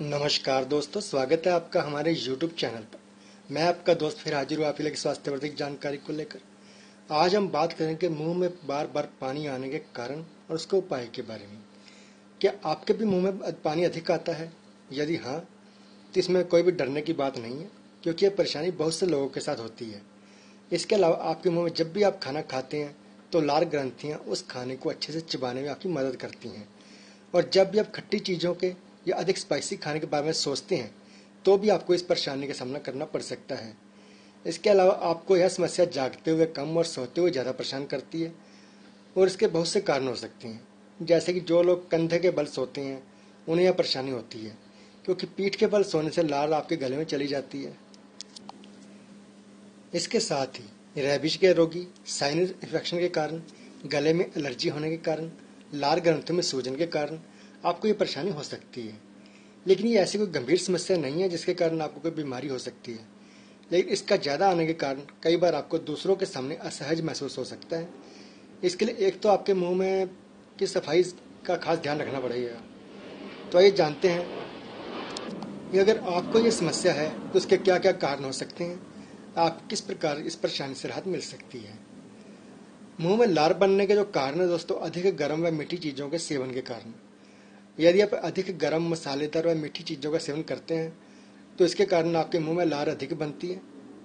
नमस्कार दोस्तों, स्वागत है आपका हमारे YouTube चैनल पर। मैं आपका दोस्त फिर हाजिर हूँ आप लगे स्वास्थ्यवर्धक जानकारी को लेकर। आज हम बात करेंगे मुँह में बार बार पानी आने के कारण और उसके उपाय के बारे में। क्या आपके भी मुँह में पानी अधिक आता है? यदि हाँ तो इसमें कोई भी डरने की बात नहीं है, क्योंकि यह परेशानी बहुत से लोगों के साथ होती है। इसके अलावा आपके मुँह में जब भी आप खाना खाते हैं तो लार ग्रंथियाँ उस खाने को अच्छे से चिबाने में आपकी मदद करती हैं। और जब भी आप खट्टी चीज़ों के या अधिक स्पाइसी खाने के बारे में सोचते हैं तो भी आपको इस परेशानी का सामना करना पड़ सकता है। इसके अलावा आपको यह समस्या जागते हुए कम और सोते हुए ज़्यादा परेशान करती है, और इसके बहुत से कारण हो सकते हैं। जैसे कि जो लोग कंधे के बल सोते हैं, उन्हें यह परेशानी होती है, क्योंकि पीठ के बल सोने से लाल आपके गले में चली जाती है। इसके साथ ही रेबिश के रोगी साइनस इन्फेक्शन के कारण, गले में एलर्जी होने के कारण लार ग्रंथों में सूजन के कारण आपको ये परेशानी हो सकती है। लेकिन ये ऐसी कोई गंभीर समस्या नहीं है जिसके कारण आपको कोई बीमारी हो सकती है। लेकिन इसका ज़्यादा आने के कारण कई बार आपको दूसरों के सामने असहज महसूस हो सकता है। इसके लिए एक तो आपके मुँह में की सफ़ाई का खास ध्यान रखना पड़ेगा। तो आइए जानते हैं कि अगर आपको ये समस्या है तो उसके क्या क्या कारण हो सकते हैं? आप किस प्रकार इस परेशानी से राहत मिल सकती है? मुँह में लार बनने के जो कारण है दोस्तों, अधिक गर्म व मीठी चीज़ों के सेवन के कारण। यदि आप अधिक गर्म मसालेदार व मीठी चीज़ों का सेवन करते हैं तो इसके कारण आपके मुँह में लार अधिक बनती है,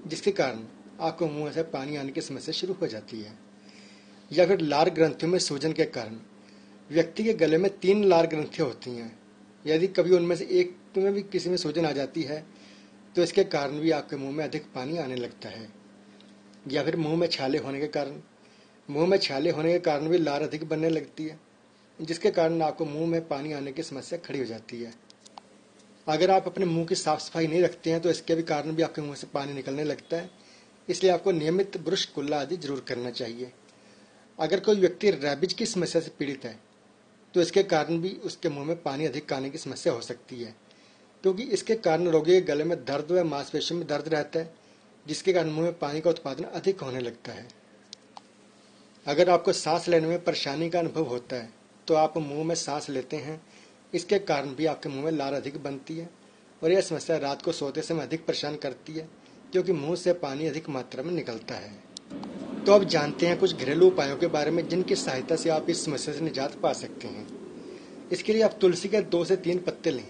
जिसके कारण आपको मुँह से पानी आने की समस्या शुरू हो जाती है। या फिर लार ग्रंथियों में सूजन के कारण व्यक्ति के गले में तीन लार ग्रंथियाँ होती हैं। यदि कभी उनमें से एक में भी किसी में सूजन आ जाती है तो इसके कारण भी आपके मुँह में अधिक पानी आने लगता है। या फिर मुँह में छाले होने के कारण, मुँह में छाले होने के कारण भी लार अधिक बनने लगती है। जिसके कारण आपको मुँह में पानी आने की समस्या खड़ी हो जाती है। अगर आप अपने मुँह की साफ़ सफ़ाई नहीं रखते हैं तो इसके भी कारण भी आपके मुँह से पानी निकलने लगता है। इसलिए आपको नियमित ब्रुश, कुल्ला आदि ज़रूर करना चाहिए। अगर कोई व्यक्ति रैबिज की समस्या से पीड़ित है तो इसके कारण भी उसके मुँह में पानी अधिक आने की समस्या हो सकती है। क्योंकि इसके कारण रोगी के गले में दर्द व मांसपेशियों में दर्द रहता है, जिसके कारण मुँह में पानी का उत्पादन अधिक होने लगता है। अगर आपको सांस लेने में परेशानी का अनुभव होता है तो आप मुँह में सांस लेते हैं। इसके कारण भी आपके मुँह में लार अधिक बनती है और यह समस्या रात को सोते समय अधिक परेशान करती है, क्योंकि मुँह से पानी अधिक मात्रा में निकलता है। तो अब जानते हैं कुछ घरेलू उपायों के बारे में जिनकी सहायता से आप इस समस्या से निजात पा सकते हैं। इसके लिए आप तुलसी के दो से तीन पत्ते लें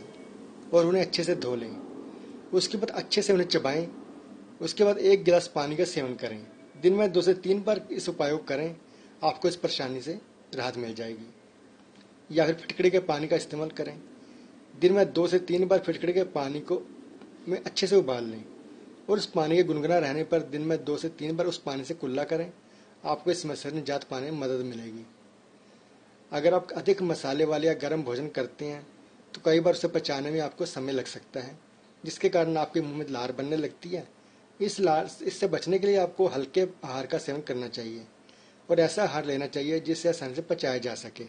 और उन्हें अच्छे से धो लें। उसके बाद अच्छे से उन्हें चबाएँ। उसके बाद एक गिलास पानी का सेवन करें। दिन में दो से तीन बार इस उपाय करें, आपको इस परेशानी से राहत मिल जाएगी। या फिर फिटकड़ी के पानी का इस्तेमाल करें। दिन में दो से तीन बार फिटकड़ी के पानी को में अच्छे से उबाल लें और उस पानी के गुनगुना रहने पर दिन में दो से तीन बार उस पानी से कुल्ला करें। आपको इस समस्या से निजात पाने में मदद मिलेगी। अगर आप अधिक मसाले वाले या गर्म भोजन करते हैं तो कई बार उसे पचाने में आपको समय लग सकता है, जिसके कारण आपके मुँह में लार बनने लगती है। इस लार, इससे बचने के लिए आपको हल्के आहार का सेवन करना चाहिए और ऐसा आहार लेना चाहिए जिससे आसानी से पचाया जा सके।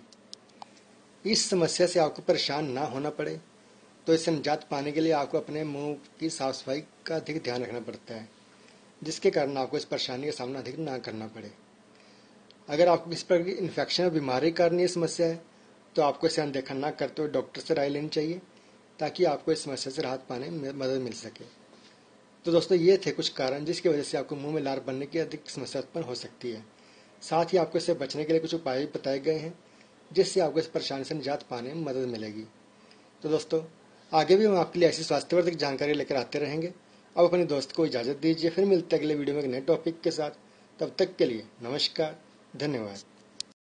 इस समस्या से आपको परेशान ना होना पड़े। तो इससे निजात पाने के लिए आपको अपने मुँह की साफ़ सफ़ाई का अधिक ध्यान रखना पड़ता है, जिसके कारण आपको इस परेशानी का सामना अधिक ना करना पड़े। अगर आपको किसी प्रकार की इन्फेक्शन या बीमारी के कारण ये समस्या है तो आपको इसे अनदेखा ना करते हुए डॉक्टर से राय लेनी चाहिए, ताकि आपको इस समस्या से राहत पाने में मदद मिल सके। तो दोस्तों, ये थे कुछ कारण जिसकी वजह से आपको मुँह में लार बनने की अधिक समस्या उत्पन्न हो सकती है। साथ ही आपको इससे बचने के लिए कुछ उपाय भी बताए गए हैं। जिससे आपको इस परेशानी से निजात पाने में मदद मिलेगी। तो दोस्तों, आगे भी हम आपके लिए ऐसी स्वास्थ्यवर्धक जानकारी लेकर आते रहेंगे। अब अपने दोस्त को इजाज़त दीजिए, फिर मिलते अगले वीडियो में एक नए टॉपिक के साथ। तब तक के लिए नमस्कार, धन्यवाद।